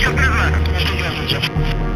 сейчас признак. Здравствуйте.